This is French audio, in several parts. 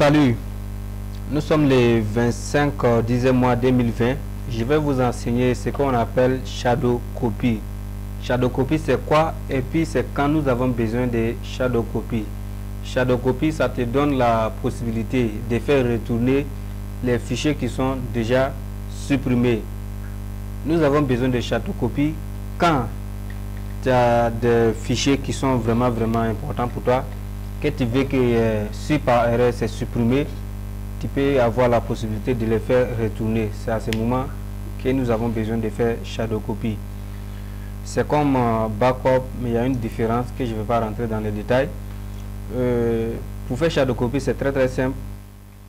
Salut, nous sommes le 25 10 mois 2020. Je vais vous enseigner ce qu'on appelle shadow copy. Shadow copy c'est quoi? Et puis c'est quand nous avons besoin de shadow copy. Shadow copy ça te donne la possibilité de faire retourner les fichiers qui sont déjà supprimés. Nous avons besoin de shadow copy quand tu as des fichiers qui sont vraiment vraiment importants pour toi que tu veux que euh, si par erreur c'est supprimé tu peux avoir la possibilité de les faire retourner. C'est à ce moment que nous avons besoin de faire shadow copy c'est comme euh, backup mais il y a une différence que je ne vais pas rentrer dans les détails. Euh, pour faire shadow copy c'est très très simple.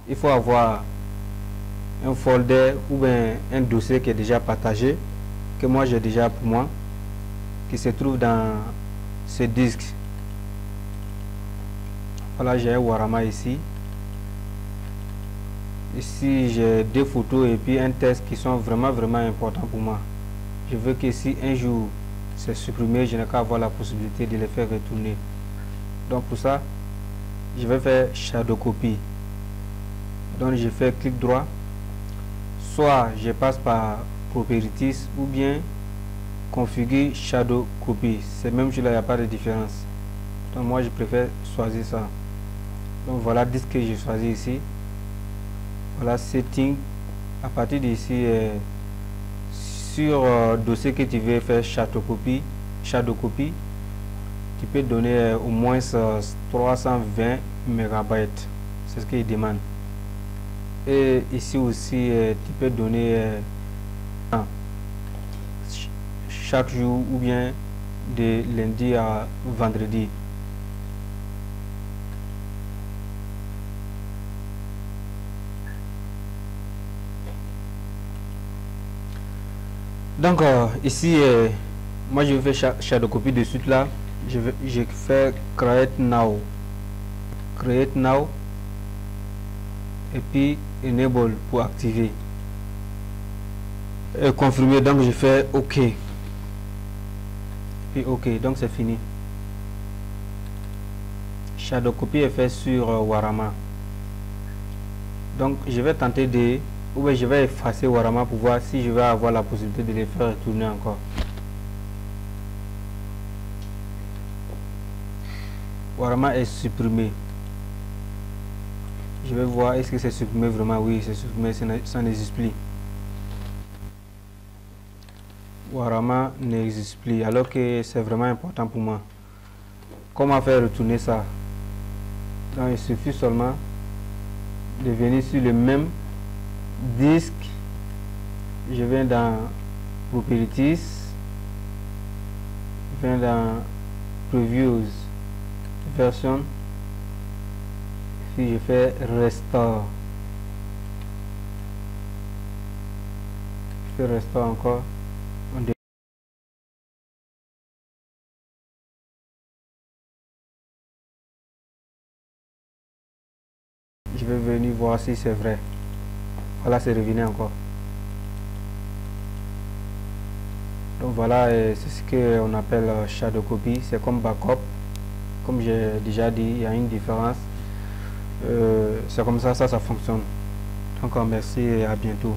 Il faut avoir un folder ou bien un dossier qui est déjà partagé que moi j'ai déjà pour moi qui se trouve dans ce disque. Voilà, j'ai Warama ici. Ici, j'ai deux photos et puis un test qui sont vraiment, vraiment importants pour moi. Je veux que si un jour c'est supprimé, je n'ai qu'à avoir la possibilité de les faire retourner. Donc pour ça, je vais faire Shadow Copy. Donc je fais clic droit. Soit je passe par Properties ou bien configurer Shadow Copy. C'est même si là, il n'y a pas de différence. Donc moi, je préfère choisir ça. Donc voilà disque que j'ai choisi ici. Voilà Setting. À partir d'ici, euh, sur euh, dossier que tu veux faire Shadow Copy, Shadow Copy, tu peux donner euh, au moins 320 mégabytes. C'est ce qu'il demande. Et ici aussi, tu peux donner chaque jour ou bien de lundi à vendredi. Donc euh, ici, euh, moi je vais faire shadow copy de suite là. Je vais je fais create now. Create now. Et puis enable pour activer. Et confirmer, donc je fais OK puis ok donc c'est fini shadow copy est fait sur euh, Warama donc je vais tenter de ou bien je vais effacer Warama pour voir si je vais avoir la possibilité de les faire retourner encore. Warama est supprimé. Je vais voir est-ce que c'est supprimé vraiment. Oui c'est supprimé ça n'existe plus. Warama n'existe plus alors que c'est vraiment important pour moi. Comment faire retourner ça? Il suffit seulement de venir sur le même disque. Je viens dans Properties, je viens dans Previews, version, puis je fais Restore. Je fais Restore encore. je vais venir voir si c'est vrai voilà c'est revenu encore. Donc voilà c'est ce qu'on appelle euh, shadow copy. C'est comme backup. Comme j'ai déjà dit il y a une différence. Euh, c'est comme ça ça ça fonctionne. Donc merci et à bientôt